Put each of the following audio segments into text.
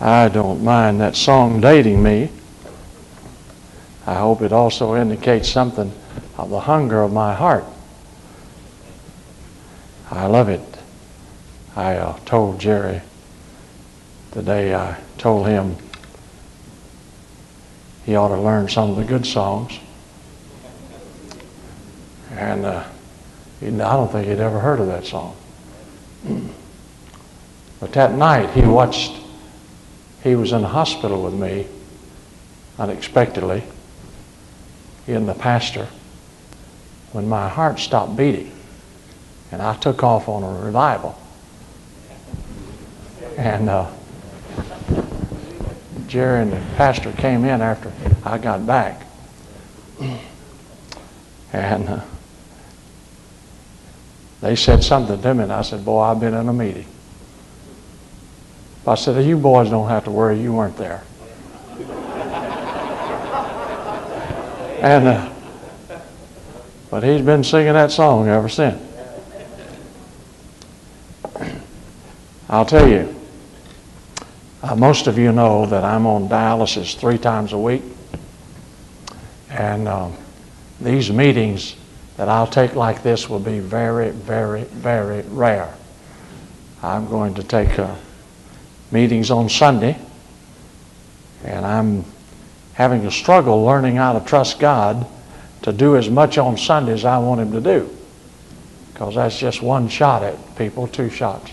I don't mind that song dating me. I hope it also indicates something of the hunger of my heart. I love it. I uh, told Jerry the day I told him he ought to learn some of the good songs. And uh, I don't think he'd ever heard of that song. But that night he watched, he was in the hospital with me unexpectedly, he and the pastor, when my heart stopped beating and I took off on a revival. And uh, Jerry and the pastor came in after I got back. And uh, they said something to me, and I said, Boy, I've been in a meeting. I said, You boys don't have to worry, you weren't there. and, uh, but he's been singing that song ever since. I'll tell you, uh, most of you know that I'm on dialysis three times a week. And um, these meetings that I'll take like this will be very, very, very rare. I'm going to take uh, meetings on Sunday, and I'm having a struggle learning how to trust God to do as much on Sunday as I want Him to do. Because that's just one shot at people, two shots.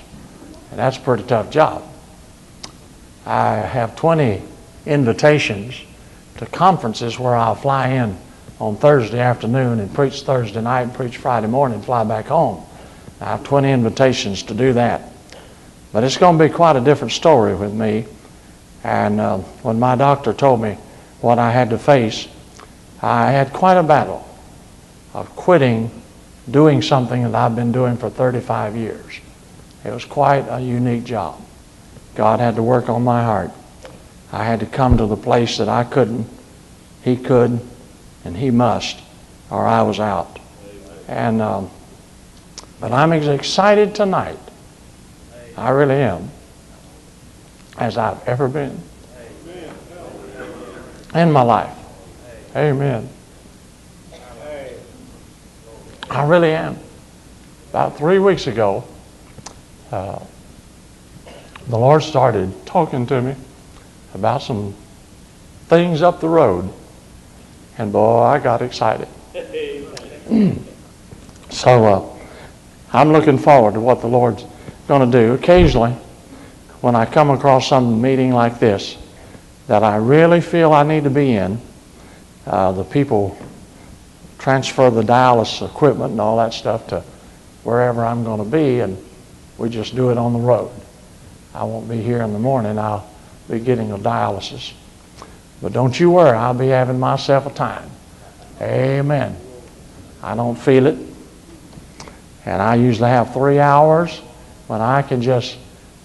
And that's a pretty tough job. I have 20 invitations to conferences where I'll fly in on Thursday afternoon and preach Thursday night and preach Friday morning and fly back home. I have 20 invitations to do that. But it's going to be quite a different story with me. And uh, when my doctor told me what I had to face, I had quite a battle of quitting doing something that I've been doing for 35 years. It was quite a unique job. God had to work on my heart. I had to come to the place that I couldn't, He could, and He must, or I was out. And um, but I'm excited tonight. I really am, as I've ever been in my life. Amen. I really am. About three weeks ago, uh, the Lord started talking to me about some things up the road. And boy, I got excited. so uh, I'm looking forward to what the Lord's going to do. Occasionally, when I come across some meeting like this that I really feel I need to be in, uh, the people transfer the dialysis equipment and all that stuff to wherever I'm going to be, and we just do it on the road. I won't be here in the morning. I'll be getting a dialysis. But don't you worry, I'll be having myself a time. Amen. I don't feel it. And I usually have three hours when I can just,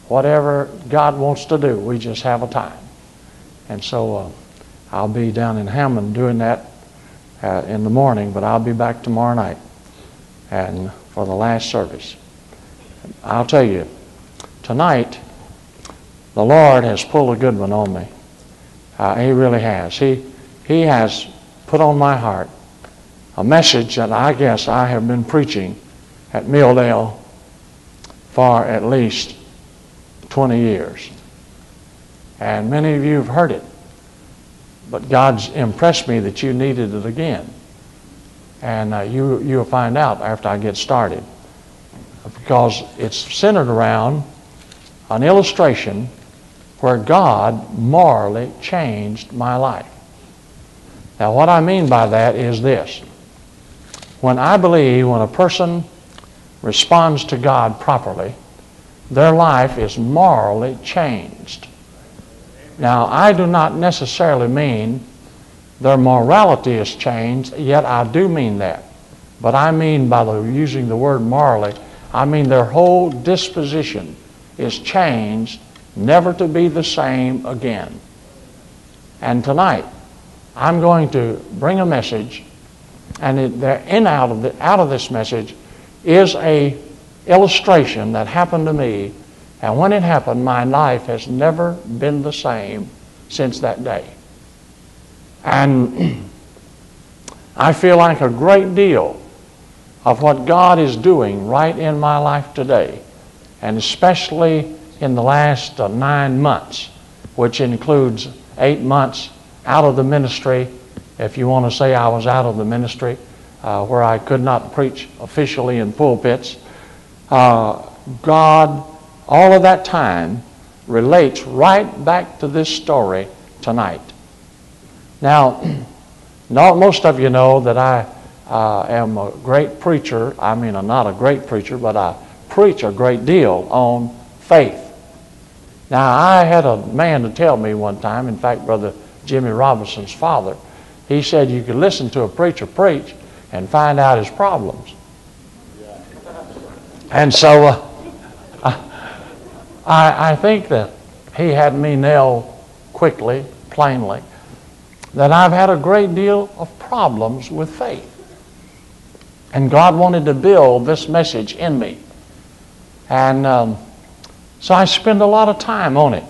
whatever God wants to do, we just have a time. And so uh, I'll be down in Hammond doing that uh, in the morning, but I'll be back tomorrow night and for the last service. I'll tell you, tonight, the Lord has pulled a good one on me. Uh, he really has. He, he has put on my heart a message that I guess I have been preaching at Milldale for at least 20 years. And many of you have heard it. But God's impressed me that you needed it again. And uh, you, you'll find out after I get started. Because it's centered around an illustration where God morally changed my life. Now, what I mean by that is this. When I believe when a person responds to God properly, their life is morally changed. Now, I do not necessarily mean their morality is changed, yet I do mean that. But I mean by the, using the word morally, I mean their whole disposition is changed, never to be the same again. And tonight, I'm going to bring a message, and it, they're in out of, the, out of this message is a illustration that happened to me And when it happened, my life has never been the same since that day. And I feel like a great deal of what God is doing right in my life today, and especially in the last uh, nine months, which includes eight months out of the ministry, if you want to say I was out of the ministry, uh, where I could not preach officially in pulpits. Uh, God, all of that time, relates right back to this story tonight. Now, not, most of you know that I uh, am a great preacher. I mean, I'm not a great preacher, but I preach a great deal on faith. Now, I had a man to tell me one time, in fact, Brother Jimmy Robinson's father, he said you could listen to a preacher preach and find out his problems. And so uh, I, I think that he had me nail quickly, plainly, that I've had a great deal of problems with faith. And God wanted to build this message in me. And um, so I spend a lot of time on it.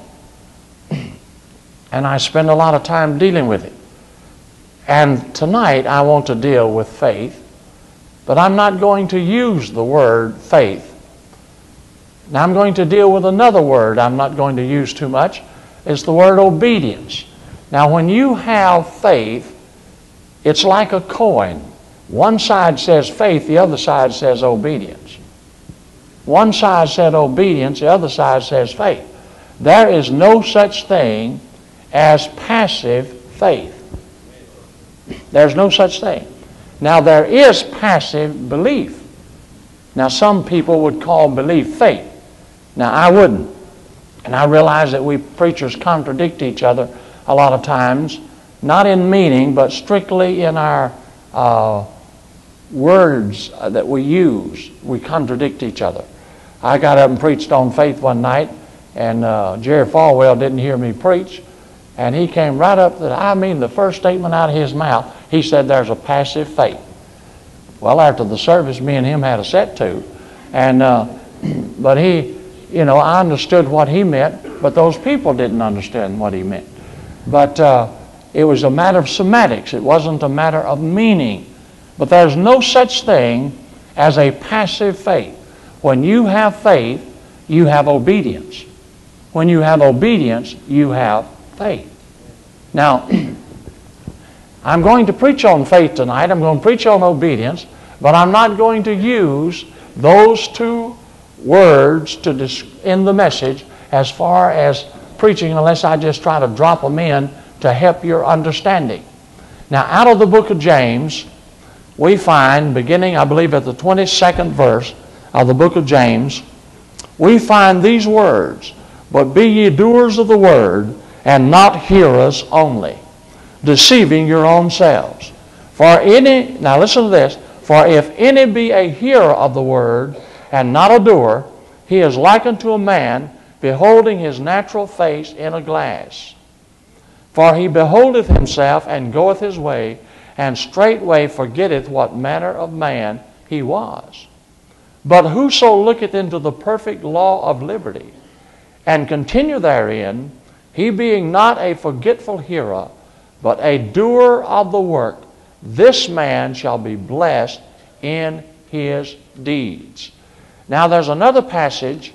and I spend a lot of time dealing with it. And tonight I want to deal with faith, but I'm not going to use the word faith. Now I'm going to deal with another word I'm not going to use too much. It's the word obedience. Now when you have faith, it's like a coin. One side says faith, the other side says obedience. One side said obedience, the other side says faith. There is no such thing as passive faith. There's no such thing. Now, there is passive belief. Now, some people would call belief faith. Now, I wouldn't. And I realize that we preachers contradict each other a lot of times, not in meaning, but strictly in our uh, words that we use. We contradict each other. I got up and preached on faith one night, and uh, Jerry Falwell didn't hear me preach. And he came right up to, I mean, the first statement out of his mouth, he said, There's a passive faith. Well, after the service, me and him had a set to. And, uh, but he, you know, I understood what he meant, but those people didn't understand what he meant. But uh, it was a matter of semantics, it wasn't a matter of meaning. But there's no such thing as a passive faith. When you have faith, you have obedience. When you have obedience, you have faith. Now, I'm going to preach on faith tonight. I'm going to preach on obedience, but I'm not going to use those two words to in the message as far as preaching unless I just try to drop them in to help your understanding. Now, out of the book of James, we find, beginning, I believe, at the 22nd verse of the book of James, we find these words But be ye doers of the word, and not hearers only, deceiving your own selves. For any, now listen to this, for if any be a hearer of the word and not a doer, he is likened to a man beholding his natural face in a glass. For he beholdeth himself and goeth his way, and straightway forgetteth what manner of man he was. But whoso looketh into the perfect law of liberty, and continue therein, he being not a forgetful hearer, but a doer of the work, this man shall be blessed in his deeds. Now, there's another passage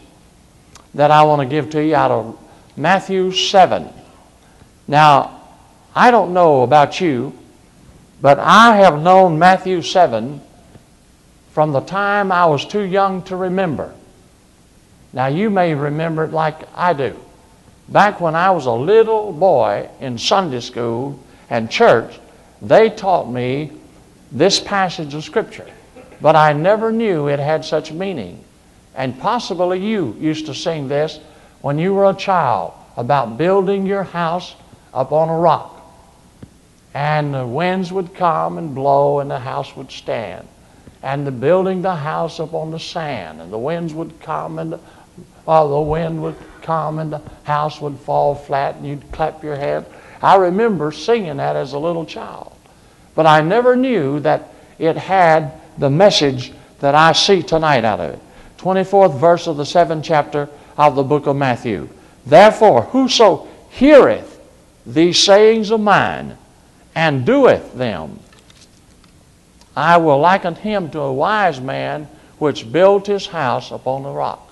that I want to give to you out of Matthew 7. Now, I don't know about you, but I have known Matthew 7 from the time I was too young to remember. Now, you may remember it like I do. Back when I was a little boy in Sunday school and church, they taught me this passage of Scripture. But I never knew it had such meaning. And possibly you used to sing this when you were a child about building your house up on a rock. And the winds would come and blow and the house would stand. And the building the house up on the sand and the winds would come and the, well, the wind would come and the house would fall flat and you'd clap your hands. I remember singing that as a little child. But I never knew that it had the message that I see tonight out of it. 24th verse of the seventh chapter of the book of Matthew. Therefore, whoso heareth these sayings of mine and doeth them, I will liken him to a wise man which built his house upon the rock.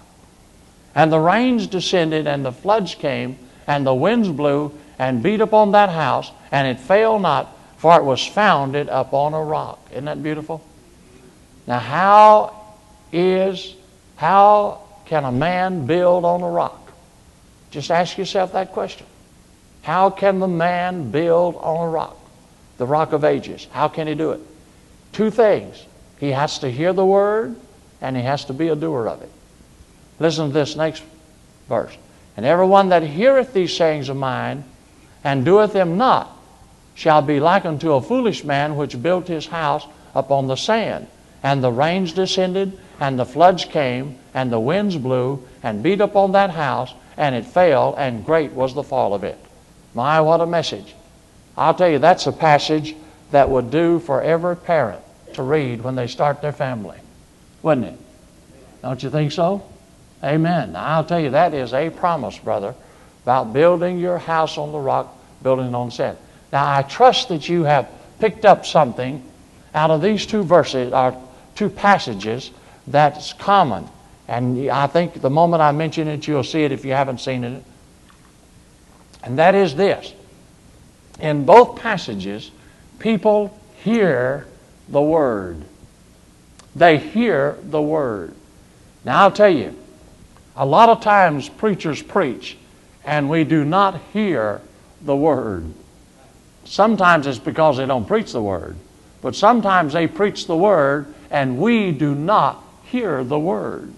And the rains descended, and the floods came, and the winds blew, and beat upon that house, and it fell not, for it was founded upon a rock. Isn't that beautiful? Now, how is, how can a man build on a rock? Just ask yourself that question. How can the man build on a rock? The rock of ages. How can he do it? Two things. He has to hear the word, and he has to be a doer of it. Listen to this next verse. And everyone that heareth these sayings of mine and doeth them not shall be like unto a foolish man which built his house upon the sand. And the rains descended, and the floods came, and the winds blew, and beat upon that house, and it fell, and great was the fall of it. My, what a message. I'll tell you, that's a passage that would do for every parent to read when they start their family, wouldn't it? Don't you think so? Amen. I'll tell you, that is a promise, brother, about building your house on the rock, building it on sand. Now, I trust that you have picked up something out of these two verses, or two passages, that's common. And I think the moment I mention it, you'll see it if you haven't seen it. And that is this. In both passages, people hear the Word. They hear the Word. Now, I'll tell you, a lot of times preachers preach and we do not hear the Word. Sometimes it's because they don't preach the Word, but sometimes they preach the Word and we do not hear the Word.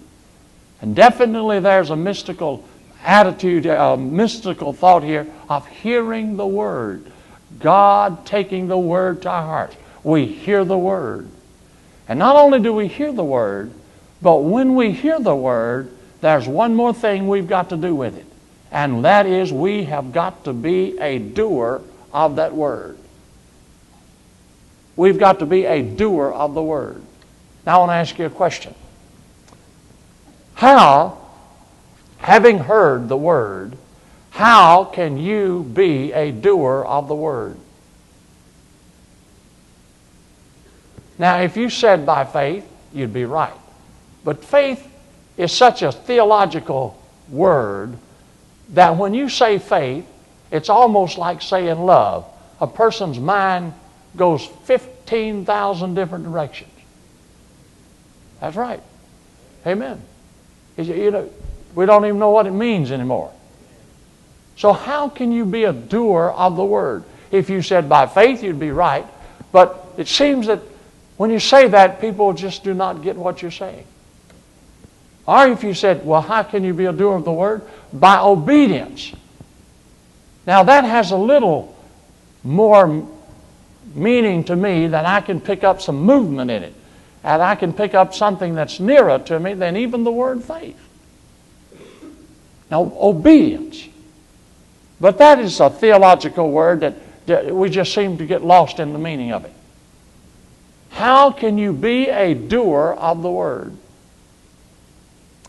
And definitely there's a mystical attitude, a mystical thought here of hearing the Word. God taking the Word to our hearts. We hear the Word. And not only do we hear the Word, but when we hear the Word, there's one more thing we've got to do with it, and that is we have got to be a doer of that word. We've got to be a doer of the word. Now, I want to ask you a question. How, having heard the word, how can you be a doer of the word? Now, if you said by faith, you'd be right. But faith is such a theological word that when you say faith, it's almost like saying love. A person's mind goes 15,000 different directions. That's right. Amen. You know, we don't even know what it means anymore. So, how can you be a doer of the word? If you said by faith, you'd be right. But it seems that when you say that, people just do not get what you're saying. Or if you said, well, how can you be a doer of the word? By obedience. Now that has a little more meaning to me that I can pick up some movement in it. And I can pick up something that's nearer to me than even the word faith. Now, obedience. But that is a theological word that, that we just seem to get lost in the meaning of it. How can you be a doer of the word?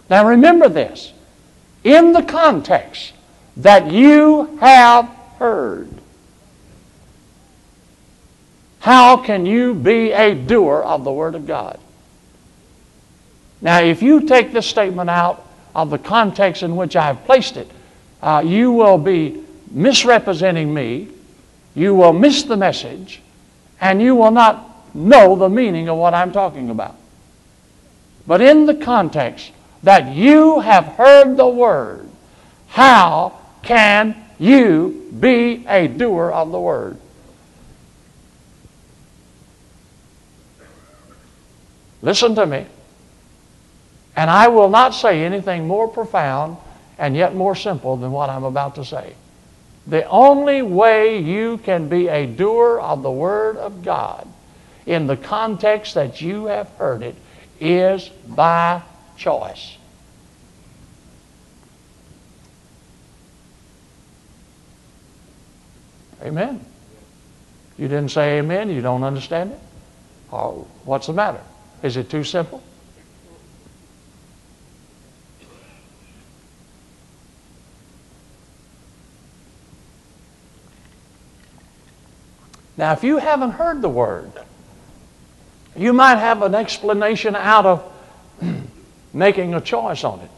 Now remember this in the context that you have heard. How can you be a doer of the Word of God? Now, if you take this statement out of the context in which I have placed it, uh, you will be misrepresenting me, you will miss the message, and you will not know the meaning of what I'm talking about. But in the context that you have heard the word, how can you be a doer of the word? Listen to me. And I will not say anything more profound and yet more simple than what I'm about to say. The only way you can be a doer of the Word of God in the context that you have heard it is by choice. Amen. You didn't say amen, you don't understand it? Oh, what's the matter? Is it too simple? Now, if you haven't heard the word, you might have an explanation out of making a choice on it.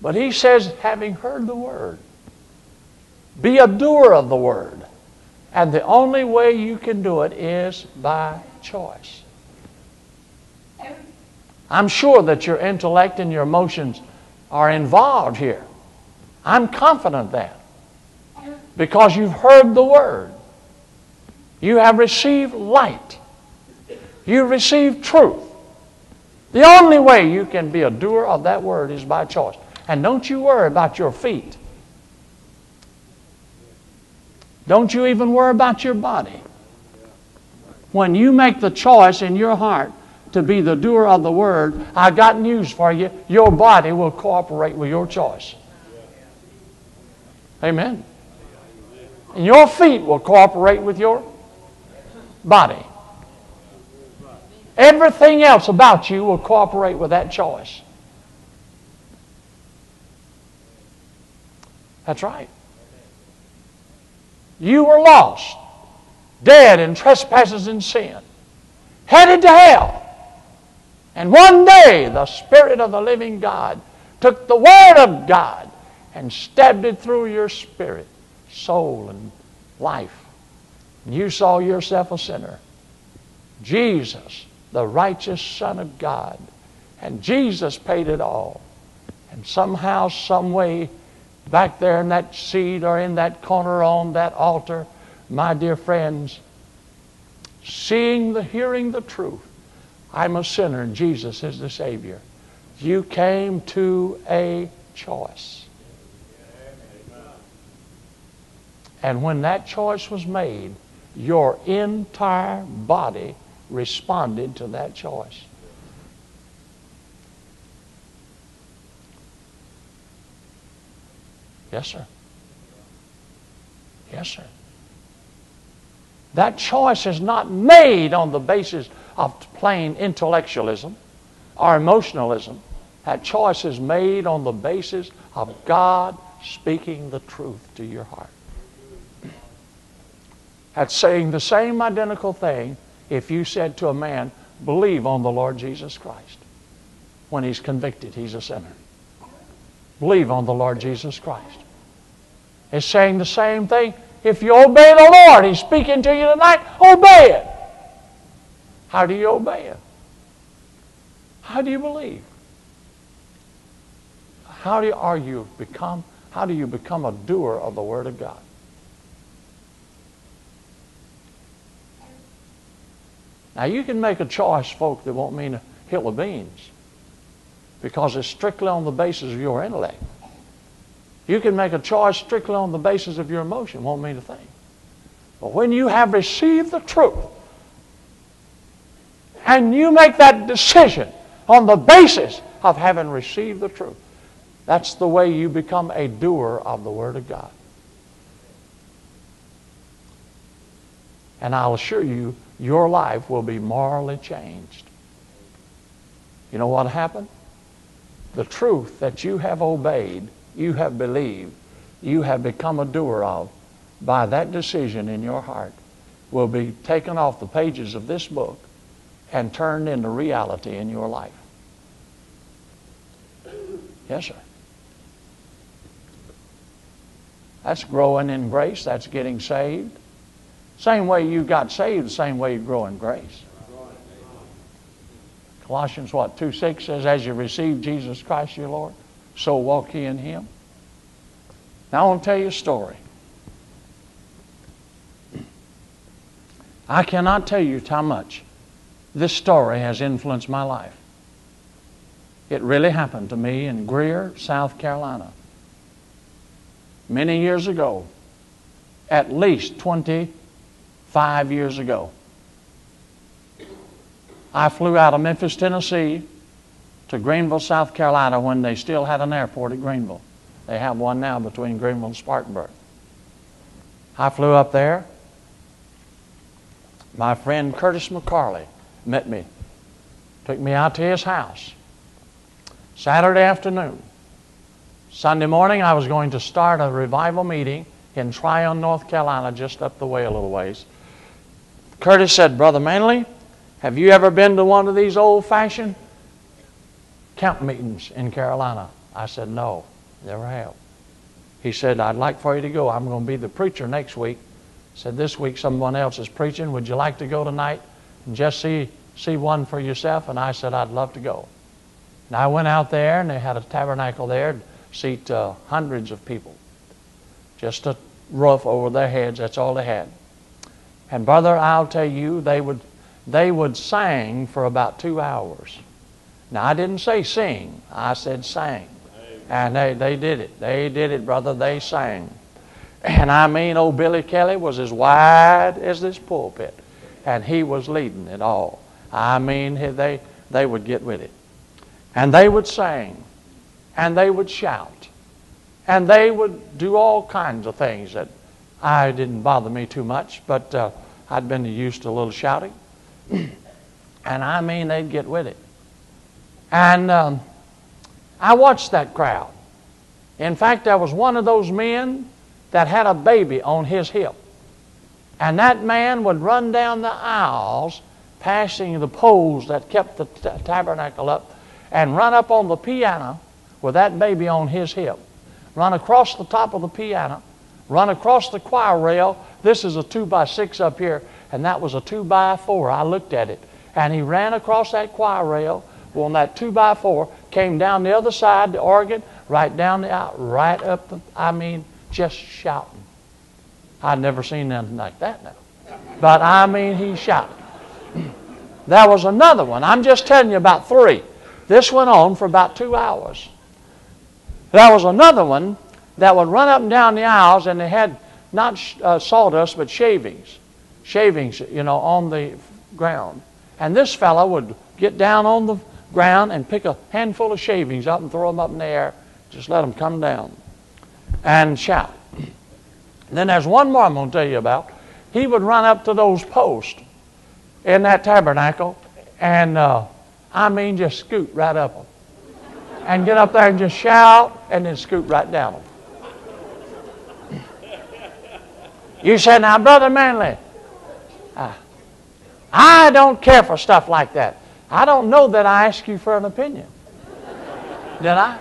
But he says, having heard the word, be a doer of the word. And the only way you can do it is by choice. I'm sure that your intellect and your emotions are involved here. I'm confident that. Because you've heard the word. You have received light. You received truth. The only way you can be a doer of that word is by choice. And don't you worry about your feet. Don't you even worry about your body. When you make the choice in your heart to be the doer of the word, I've got news for you. Your body will cooperate with your choice. Amen. And your feet will cooperate with your body. Everything else about you will cooperate with that choice. That's right. You were lost, dead in trespasses and sin, headed to hell. And one day the Spirit of the living God took the Word of God and stabbed it through your spirit, soul, and life. And you saw yourself a sinner. Jesus, the righteous Son of God. And Jesus paid it all. And somehow, some way, back there in that seat or in that corner on that altar, my dear friends, seeing the hearing the truth, I'm a sinner and Jesus is the Savior. You came to a choice. And when that choice was made, your entire body responded to that choice. Yes, sir. Yes, sir. That choice is not made on the basis of plain intellectualism or emotionalism. That choice is made on the basis of God speaking the truth to your heart. That's saying the same identical thing if you said to a man, believe on the Lord Jesus Christ when he's convicted he's a sinner. Believe on the Lord Jesus Christ. It's saying the same thing. If you obey the Lord, He's speaking to you tonight, obey it. How do you obey it? How do you believe? How do you, are you become? How do you become a doer of the Word of God? Now you can make a choice, folk, that won't mean a hill of beans, because it's strictly on the basis of your intellect. You can make a choice strictly on the basis of your emotion. Won't mean a thing. But when you have received the truth and you make that decision on the basis of having received the truth, that's the way you become a doer of the Word of God. And I'll assure you, your life will be morally changed. You know what happened? The truth that you have obeyed you have believed, you have become a doer of, by that decision in your heart, will be taken off the pages of this book and turned into reality in your life. Yes, sir. That's growing in grace. That's getting saved. Same way you got saved, the same way you grow in grace. Colossians what, 2 6 says, As you receive Jesus Christ your Lord, so walk ye in him. Now I want to tell you a story. I cannot tell you how much this story has influenced my life. It really happened to me in Greer, South Carolina. Many years ago, at least 25 years ago. I flew out of Memphis, Tennessee to Greenville, South Carolina when they still had an airport at Greenville. They have one now between Greenville and Spartanburg. I flew up there. My friend Curtis McCarley met me, took me out to his house. Saturday afternoon. Sunday morning, I was going to start a revival meeting in Tryon, North Carolina, just up the way a little ways. Curtis said, Brother Manley, have you ever been to one of these old fashioned camp meetings in Carolina? I said, No, never have. He said, I'd like for you to go. I'm going to be the preacher next week. Said, This week someone else is preaching. Would you like to go tonight and just see, see one for yourself? And I said, I'd love to go. And I went out there, and they had a tabernacle there, to seat uh, hundreds of people. Just a roof over their heads, that's all they had. And brother, I'll tell you, they would, they would sing for about two hours. Now, I didn't say sing, I said sang. And they, they did it. They did it, brother. They sang. And I mean, old Billy Kelly was as wide as this pulpit. And he was leading it all. I mean, they, they would get with it. And they would sing. And they would shout. And they would do all kinds of things that I didn't bother me too much, but uh, I'd been used to a little shouting. and I mean, they'd get with it. And um, I watched that crowd. In fact, there was one of those men that had a baby on his hip. And that man would run down the aisles, passing the poles that kept the t- tabernacle up, and run up on the piano with that baby on his hip. Run across the top of the piano, run across the choir rail. This is a two by six up here, and that was a two by four. I looked at it. And he ran across that choir rail on that two by four, came down the other side, the organ, right down the out, right up the, I mean, just shouting. I'd never seen nothing like that now. But I mean, he shouted. there was another one. I'm just telling you about three. This went on for about two hours. There was another one that would run up and down the aisles, and they had not uh, sawdust, but shavings. Shavings, you know, on the ground. And this fellow would get down on the ground and pick a handful of shavings up and throw them up in the air. Just let them come down and shout. then there's one more I'm going to tell you about. He would run up to those posts in that tabernacle and, uh, I mean, just scoot right up them. And get up there and just shout and then scoot right down them. You said, now, Brother Manley, uh, I don't care for stuff like that. I don't know that I asked you for an opinion. Did I?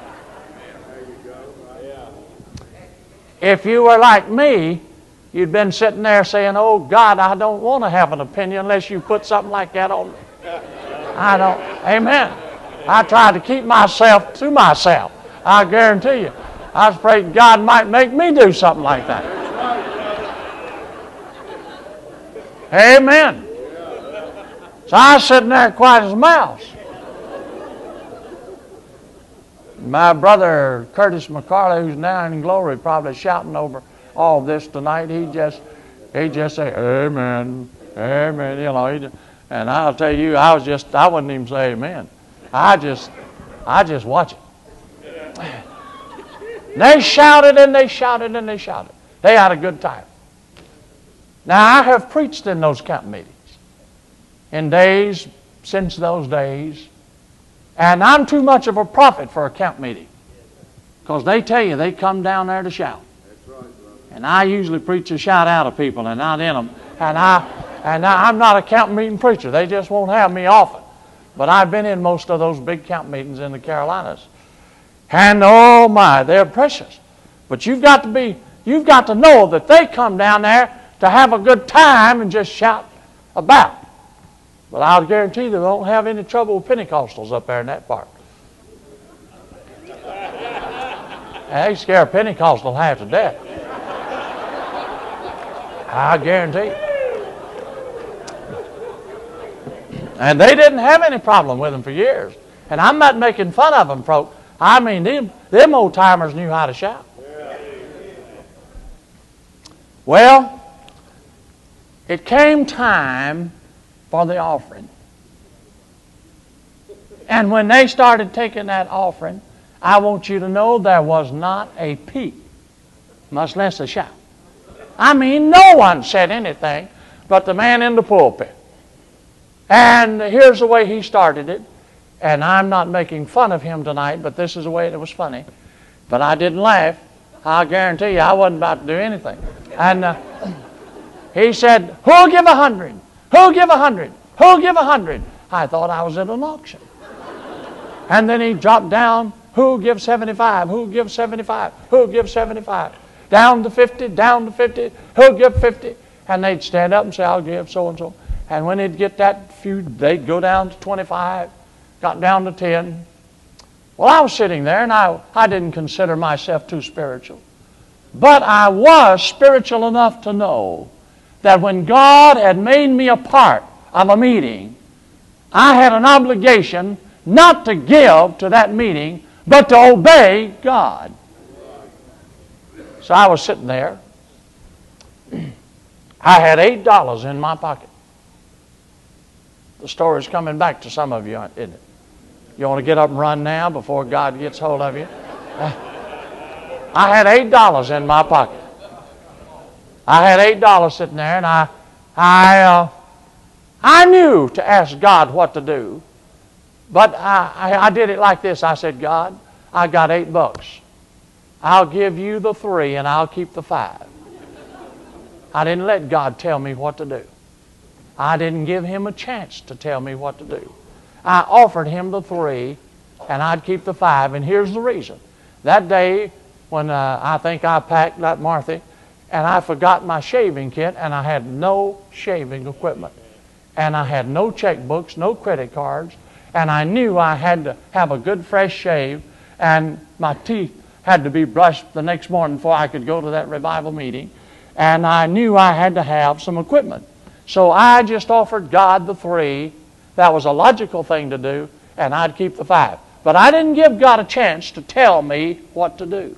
If you were like me, you'd been sitting there saying, Oh God, I don't want to have an opinion unless you put something like that on me. I don't. Amen. I tried to keep myself to myself. I guarantee you. I was afraid God might make me do something like that. Amen. So I was sitting there quiet as a mouse. My brother Curtis McCarley, who's now in glory, probably shouting over all this tonight. He just, he just say, "Amen, Amen." You know, he, and I'll tell you, I was just, I wouldn't even say Amen. I just, I just watch it. They shouted and they shouted and they shouted. They had a good time. Now I have preached in those camp meetings in days since those days. And I'm too much of a prophet for a camp meeting. Because they tell you they come down there to shout. And I usually preach a shout out of people and not in them. And, I, and I, I'm not a camp meeting preacher. They just won't have me often. But I've been in most of those big camp meetings in the Carolinas. And oh my, they're precious. But you've got to be, you've got to know that they come down there to have a good time and just shout about. But I'll guarantee they won't have any trouble with Pentecostals up there in that part. They scare a Pentecostal half to death. I guarantee. And they didn't have any problem with them for years. And I'm not making fun of them, folks. I mean, them, them old timers knew how to shout. Well, it came time for the offering. And when they started taking that offering, I want you to know there was not a peep, much less a shout. I mean, no one said anything but the man in the pulpit. And here's the way he started it. And I'm not making fun of him tonight, but this is the way it was funny. But I didn't laugh. I guarantee you I wasn't about to do anything. And uh, he said, Who'll give a hundred? Who'll give a hundred? Who'll give a hundred? I thought I was at an auction. And then he dropped down, Who'll give 75? Who'll give 75? Who'll give 75? Down to 50, down to 50, who'll give 50? And they'd stand up and say, I'll give so and so. And when they'd get that few, they'd go down to 25, got down to 10. Well, I was sitting there and I, I didn't consider myself too spiritual. But I was spiritual enough to know that when God had made me a part of a meeting, I had an obligation not to give to that meeting, but to obey God. So I was sitting there. I had eight dollars in my pocket. The story's coming back to some of you, isn't it? You want to get up and run now before God gets hold of you? I had eight dollars in my pocket. I had eight dollars sitting there, and I, I, uh, I knew to ask God what to do, but I, I, I did it like this. I said, God, I got eight bucks. I'll give you the three, and I'll keep the five. I didn't let God tell me what to do. I didn't give him a chance to tell me what to do. I offered him the three, and I'd keep the five. And here's the reason. That day, when uh, I think I packed that Martha, and I forgot my shaving kit, and I had no shaving equipment. And I had no checkbooks, no credit cards, and I knew I had to have a good fresh shave, and my teeth had to be brushed the next morning before I could go to that revival meeting. And I knew I had to have some equipment. So I just offered God the three that was a logical thing to do, and I'd keep the five. But I didn't give God a chance to tell me what to do.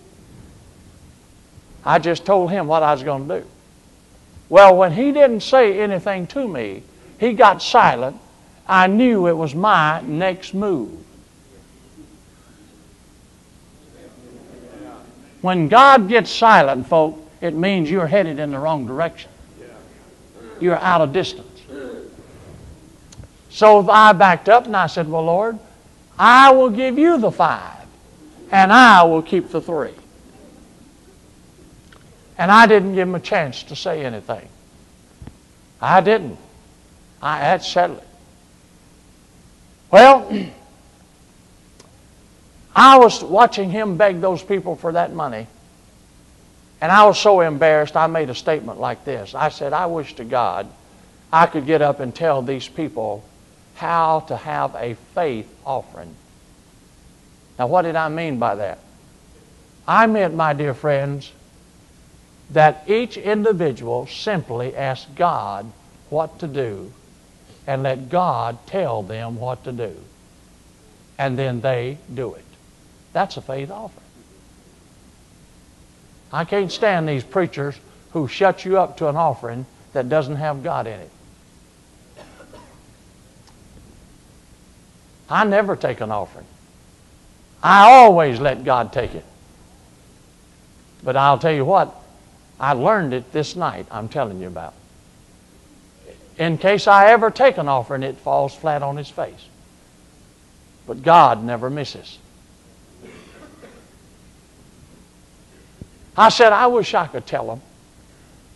I just told him what I was going to do. Well, when he didn't say anything to me, he got silent. I knew it was my next move. When God gets silent, folk, it means you're headed in the wrong direction. You're out of distance. So I backed up and I said, Well, Lord, I will give you the five, and I will keep the three. And I didn't give him a chance to say anything. I didn't. I had settled it. Well, I was watching him beg those people for that money, and I was so embarrassed, I made a statement like this. I said, I wish to God I could get up and tell these people how to have a faith offering. Now, what did I mean by that? I meant, my dear friends, that each individual simply ask God what to do and let God tell them what to do. And then they do it. That's a faith offering. I can't stand these preachers who shut you up to an offering that doesn't have God in it. I never take an offering. I always let God take it. But I'll tell you what, I learned it this night, I'm telling you about. In case I ever take an offering, it falls flat on his face. But God never misses. I said, I wish I could tell them.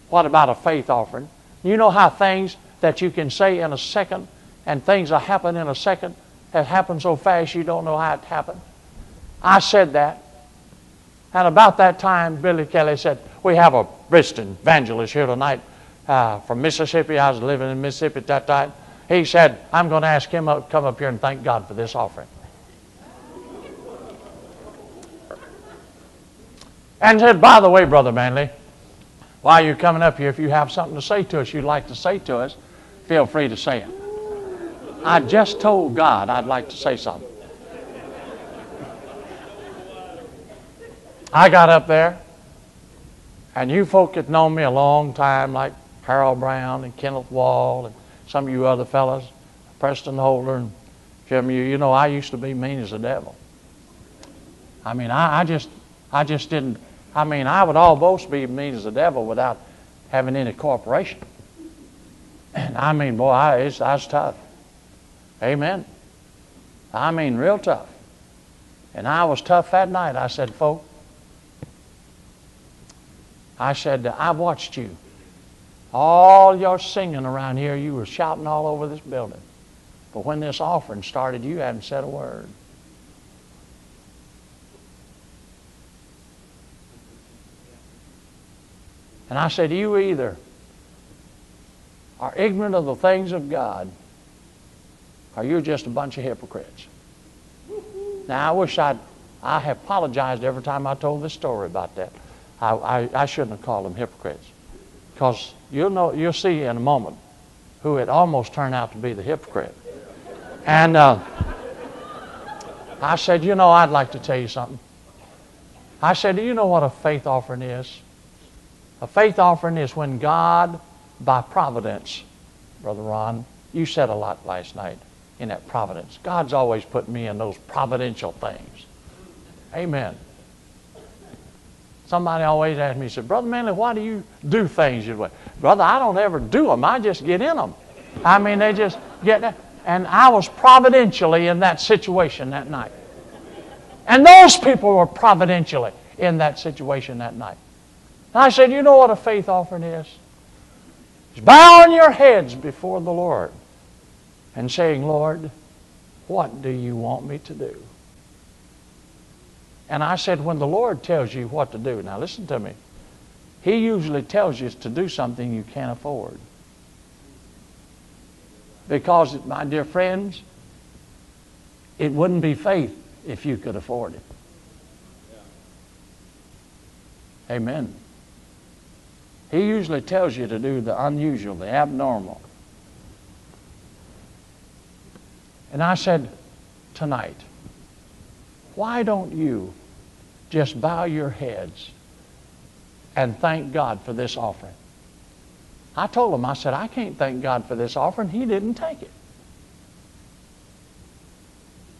What about a faith offering? You know how things that you can say in a second and things that happen in a second have happened so fast you don't know how it happened. I said that. And about that time, Billy Kelly said, We have a Bristol evangelist here tonight uh, from Mississippi. I was living in Mississippi at that time. He said, I'm going to ask him to come up here and thank God for this offering. And said, By the way, Brother Manley, while you're coming up here, if you have something to say to us you'd like to say to us, feel free to say it. I just told God I'd like to say something. I got up there, and you folk that known me a long time, like Harold Brown and Kenneth Wall and some of you other fellas, Preston Holder and Jim, you, you know I used to be mean as the devil. I mean, I, I just, I just didn't. I mean, I would almost be mean as the devil without having any cooperation. And I mean, boy, I, it's, I was tough. Amen. I mean, real tough. And I was tough that night. I said, folk, I said, I've watched you. All your singing around here, you were shouting all over this building. But when this offering started, you hadn't said a word. And I said, You either are ignorant of the things of God, or you're just a bunch of hypocrites. Now, I wish I'd, I have apologized every time I told this story about that. I, I, I shouldn't have called them hypocrites. Because you'll, know, you'll see in a moment who it almost turned out to be the hypocrite. And uh, I said, You know, I'd like to tell you something. I said, Do you know what a faith offering is? A faith offering is when God, by providence, Brother Ron, you said a lot last night in that providence. God's always put me in those providential things. Amen. Somebody always asks me, he said, Brother Manley, why do you do things your way? Brother, I don't ever do them. I just get in them. I mean, they just get there. And I was providentially in that situation that night. And those people were providentially in that situation that night. And I said, You know what a faith offering is? It's bowing your heads before the Lord and saying, Lord, what do you want me to do? And I said, when the Lord tells you what to do, now listen to me, He usually tells you to do something you can't afford. Because, my dear friends, it wouldn't be faith if you could afford it. Amen. He usually tells you to do the unusual, the abnormal. And I said, tonight, why don't you just bow your heads and thank God for this offering? I told him, I said, I can't thank God for this offering. He didn't take it.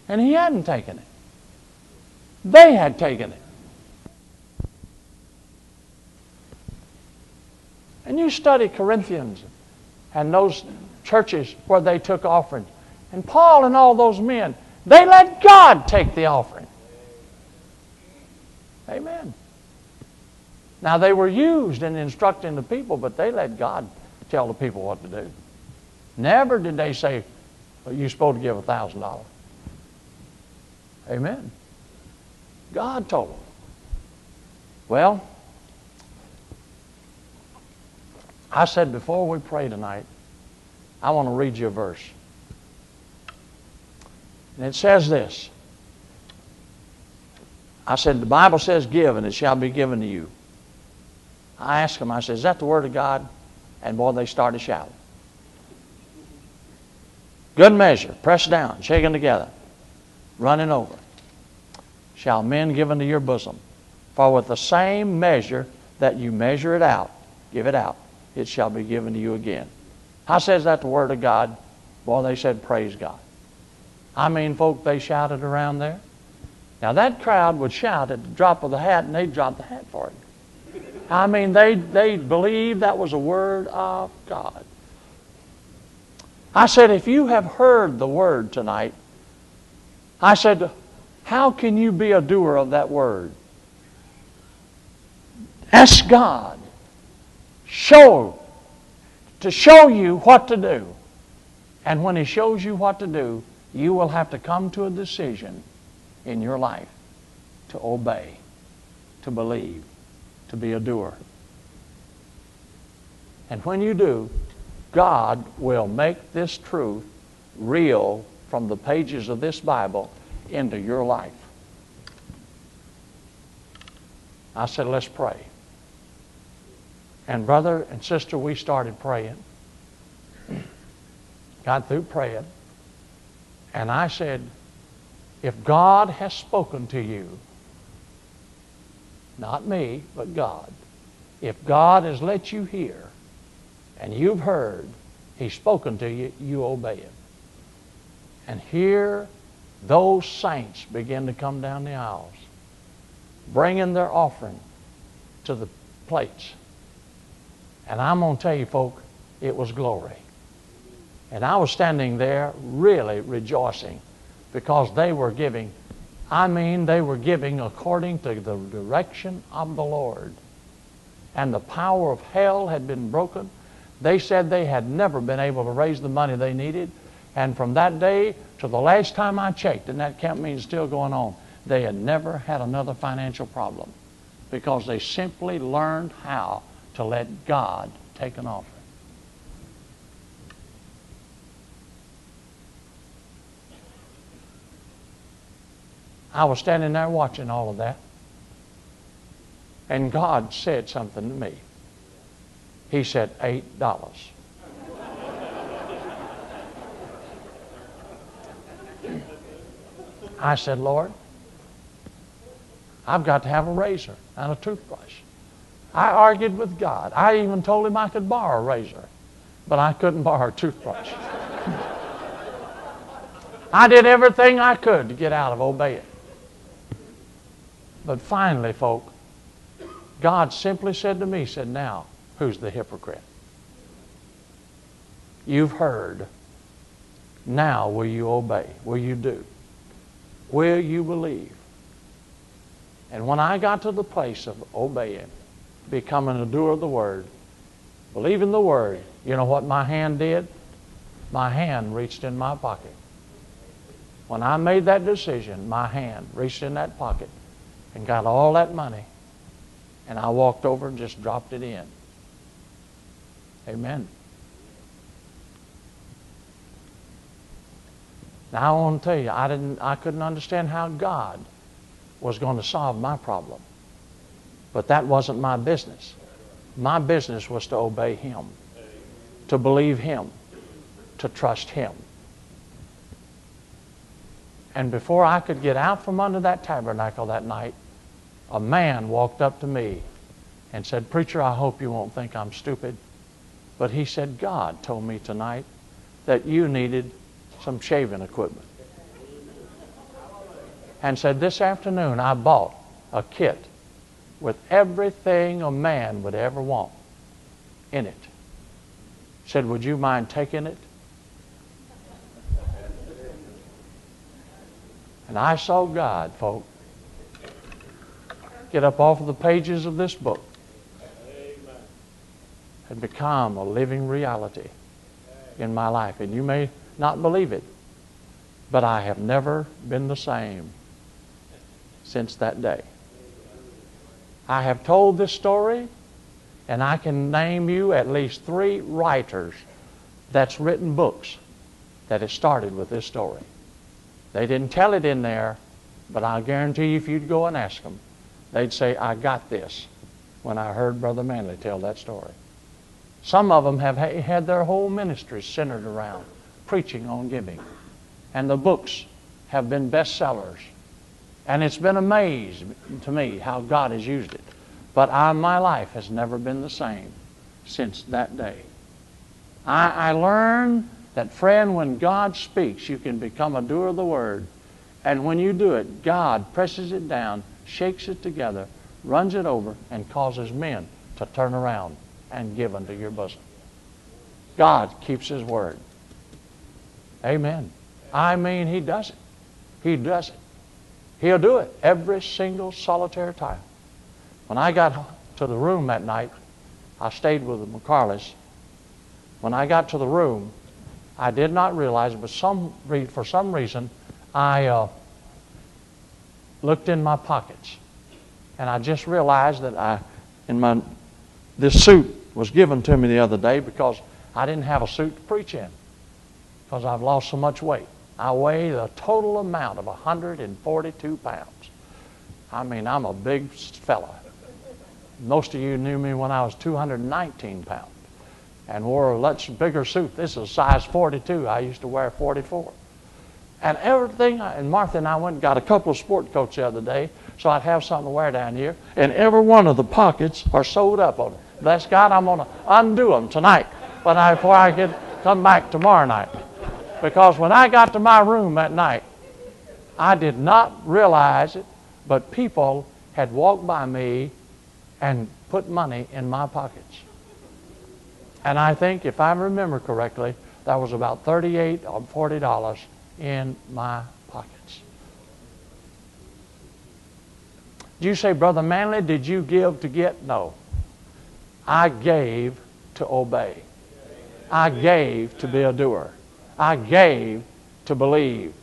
And he hadn't taken it. They had taken it. And you study Corinthians and those churches where they took offerings. And Paul and all those men, they let God take the offering. Amen. Now, they were used in instructing the people, but they let God tell the people what to do. Never did they say, well, you're supposed to give $1,000. Amen. God told them. Well, I said before we pray tonight, I want to read you a verse. And it says this. I said, the Bible says give and it shall be given to you. I asked them, I said, is that the word of God? And boy, they started shouting. Good measure, pressed down, shaken together, running over. Shall men give unto your bosom. For with the same measure that you measure it out, give it out, it shall be given to you again. How says that the word of God? Boy, they said, praise God. I mean, folk, they shouted around there. Now, that crowd would shout at the drop of the hat, and they'd drop the hat for it. I mean, they, they believed that was a word of God. I said, if you have heard the word tonight, I said, how can you be a doer of that word? Ask God. Show, to show you what to do. And when He shows you what to do, you will have to come to a decision in your life to obey, to believe, to be a doer. And when you do, God will make this truth real from the pages of this Bible into your life. I said, let's pray. And brother and sister, we started praying. Got through praying. And I said, if God has spoken to you, not me, but God, if God has let you hear and you've heard, He's spoken to you, you obey Him. And here, those saints begin to come down the aisles, bringing their offering to the plates. And I'm going to tell you, folk, it was glory. And I was standing there really rejoicing because they were giving. I mean, they were giving according to the direction of the Lord. and the power of hell had been broken. They said they had never been able to raise the money they needed. And from that day to the last time I checked, and that camp is still going on, they had never had another financial problem because they simply learned how to let God take an offering. I was standing there watching all of that. And God said something to me. He said, $8. I said, Lord, I've got to have a razor and a toothbrush. I argued with God. I even told him I could borrow a razor, but I couldn't borrow a toothbrush. I did everything I could to get out of obeying. But finally, folk, God simply said to me, said, now, who's the hypocrite? You've heard. Now will you obey? Will you do? Will you believe? And when I got to the place of obeying, becoming a doer of the word, believing the word, you know what my hand did? My hand reached in my pocket. When I made that decision, my hand reached in that pocket and got all that money. And I walked over and just dropped it in. Amen. Now I want to tell you, I didn't I couldn't understand how God was going to solve my problem. But that wasn't my business. My business was to obey him, to believe him, to trust him. And before I could get out from under that tabernacle that night, a man walked up to me and said, Preacher, I hope you won't think I'm stupid. But he said, God told me tonight that you needed some shaving equipment. And said, This afternoon I bought a kit with everything a man would ever want in it. Said, Would you mind taking it? And I saw God, folks, get up off of the pages of this book and become a living reality in my life. And you may not believe it, but I have never been the same since that day. I have told this story, and I can name you at least three writers that's written books that have started with this story. They didn't tell it in there, but I guarantee you if you'd go and ask them, they'd say, I got this when I heard Brother Manley tell that story. Some of them have had their whole ministries centered around preaching on giving. And the books have been bestsellers. And it's been amazing to me how God has used it. But I, my life has never been the same since that day. I, I learned that, friend, when God speaks, you can become a doer of the word. And when you do it, God presses it down shakes it together, runs it over, and causes men to turn around and give unto your bosom. God keeps His word. Amen. I mean, He does it. He does it. He'll do it every single solitary time. When I got to the room that night, I stayed with the McCarleys. When I got to the room, I did not realize, but some, for some reason, I uh, looked in my pockets, and I just realized that I, in my, this suit was given to me the other day because I didn't have a suit to preach in because I've lost so much weight. I weigh the total amount of 142 pounds. I mean, I'm a big fella. Most of you knew me when I was 219 pounds and wore a much bigger suit. This is size 42. I used to wear 44. And everything, and Martha and I went and got a couple of sport coats the other day so I'd have something to wear down here. And every one of the pockets are sewed up on it. Bless God, I'm going to undo them tonight but I, before I get come back tomorrow night. Because when I got to my room that night, I did not realize it, but people had walked by me and put money in my pockets. And I think, if I remember correctly, that was about 38 or 40 dollars in my pockets. Do you say, Brother Manley, did you give to get? No. I gave to obey. I gave to be a doer. I gave to believe.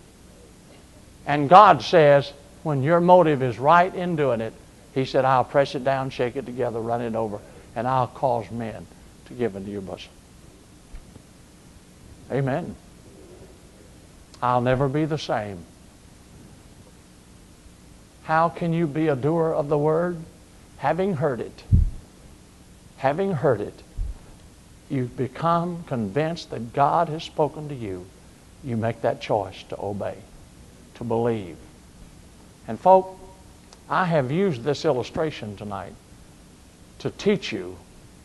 And God says, when your motive is right in doing it, He said, I'll press it down, shake it together, run it over, and I'll cause men to give into your bosom. Amen. I'll never be the same. How can you be a doer of the word? Having heard it. Having heard it, you've become convinced that God has spoken to you. You make that choice to obey, to believe. And, folk, I have used this illustration tonight to teach you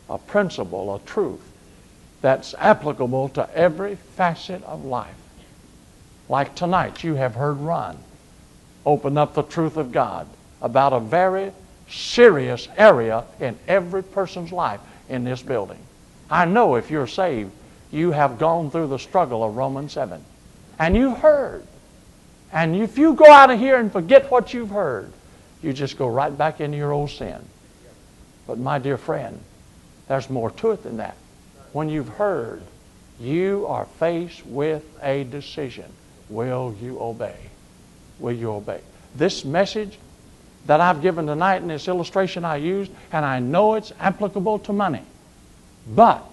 a principle, a truth that's applicable to every facet of life. Like tonight, you have heard Ron open up the truth of God about a very serious area in every person's life in this building. I know if you're saved, you have gone through the struggle of Romans 7. And you've heard. And if you go out of here and forget what you've heard, you just go right back into your old sin. But my dear friend, there's more to it than that. When you've heard, you are faced with a decision. Will you obey? Will you obey? This message that I've given tonight and this illustration I used, and I know it's applicable to money, but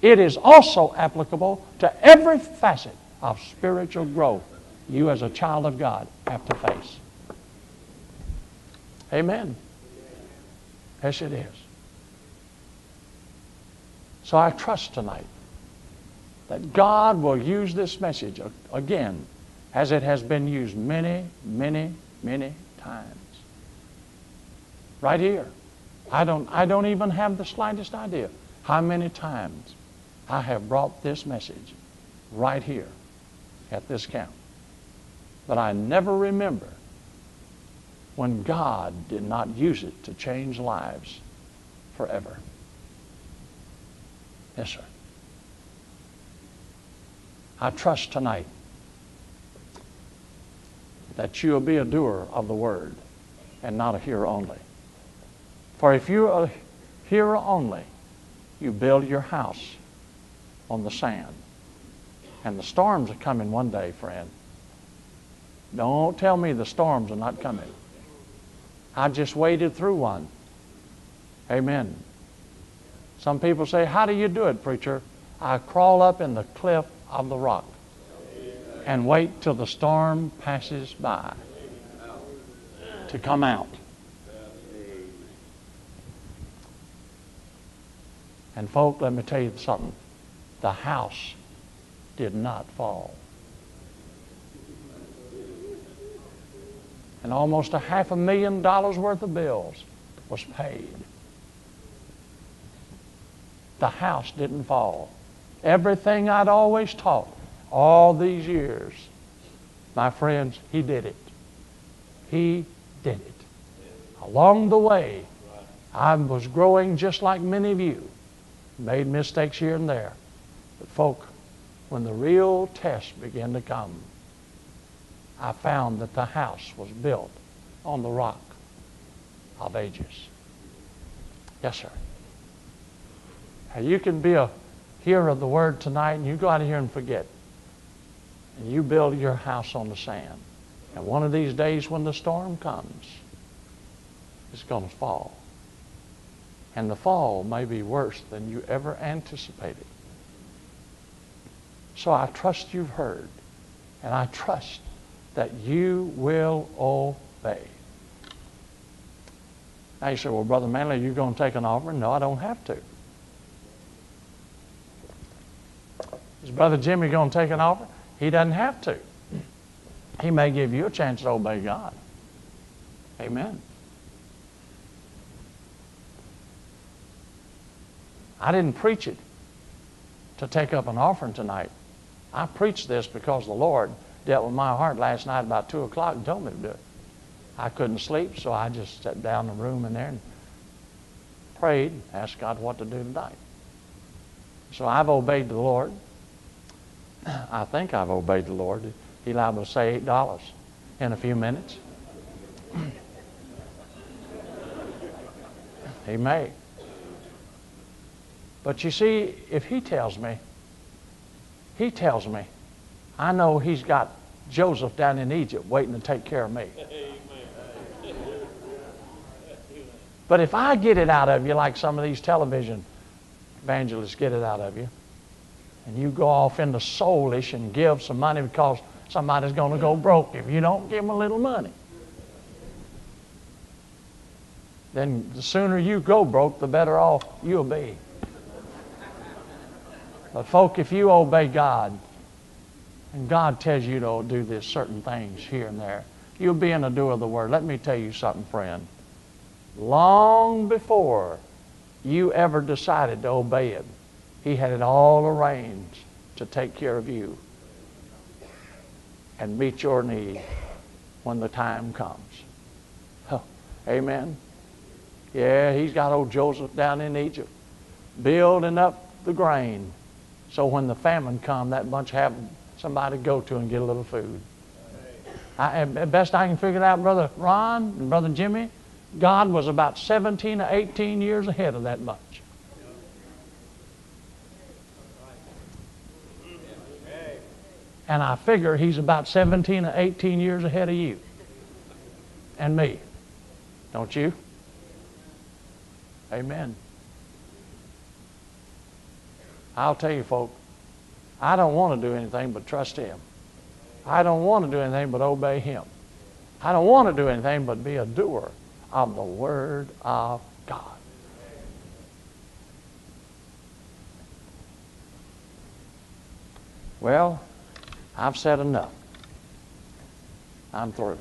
it is also applicable to every facet of spiritual growth you as a child of God have to face. Amen. Yes, it is. So I trust tonight that God will use this message again as it has been used many, many, many times. Right here. I don't, I don't even have the slightest idea how many times I have brought this message right here at this camp. But I never remember when God did not use it to change lives forever. Yes, sir. I trust tonight that you will be a doer of the word and not a hearer only. For if you're a hearer only, you build your house on the sand. And the storms are coming one day, friend. Don't tell me the storms are not coming. I just waded through one. Amen. Some people say, How do you do it, preacher? I crawl up in the cliff of the rock and wait till the storm passes by to come out. And, folk, let me tell you something. The house did not fall. And almost a half a million dollars worth of bills was paid. The house didn't fall. Everything I'd always taught all these years, my friends, he did it. He did it. Along the way, I was growing just like many of you. Made mistakes here and there. But, folk, when the real test began to come, I found that the house was built on the rock of ages. Yes, sir. Now, you can be a hearer of the word tonight and you go out of here and forget. And you build your house on the sand. And one of these days when the storm comes, it's going to fall. And the fall may be worse than you ever anticipated. So I trust you've heard. And I trust that you will obey. Now you say, well, Brother Manley, are you going to take an offering? No, I don't have to. Is Brother Jimmy going to take an offering? He doesn't have to. He may give you a chance to obey God. Amen. I didn't preach it to take up an offering tonight. I preached this because the Lord dealt with my heart last night about 2 o'clock and told me to do it. I couldn't sleep, so I just sat down in the room in there and prayed, asked God what to do tonight. So I've obeyed the Lord. I think I've obeyed the Lord. He allowed me to say $8 in a few minutes. he may. But you see, if he tells me, he tells me, I know he's got Joseph down in Egypt waiting to take care of me. But if I get it out of you like some of these television evangelists get it out of you, and you go off into soulish and give some money because somebody's going to go broke if you don't give them a little money. Then the sooner you go broke, the better off you'll be. But folk, if you obey God, and God tells you to do this certain things here and there, you'll be in the doer of the word. Let me tell you something, friend. Long before you ever decided to obey Him, He had it all arranged to take care of you and meet your need when the time comes. Huh. Amen. Yeah, he's got old Joseph down in Egypt building up the grain so when the famine come, that bunch have somebody to go to and get a little food. I, at best I can figure it out, Brother Ron and Brother Jimmy, God was about 17 or 18 years ahead of that bunch. And I figure he's about 17 or 18 years ahead of you and me. Don't you? Amen. I'll tell you, folk, I don't want to do anything but trust Him. I don't want to do anything but obey Him. I don't want to do anything but be a doer of the Word of God. Well, I've said enough. I'm through.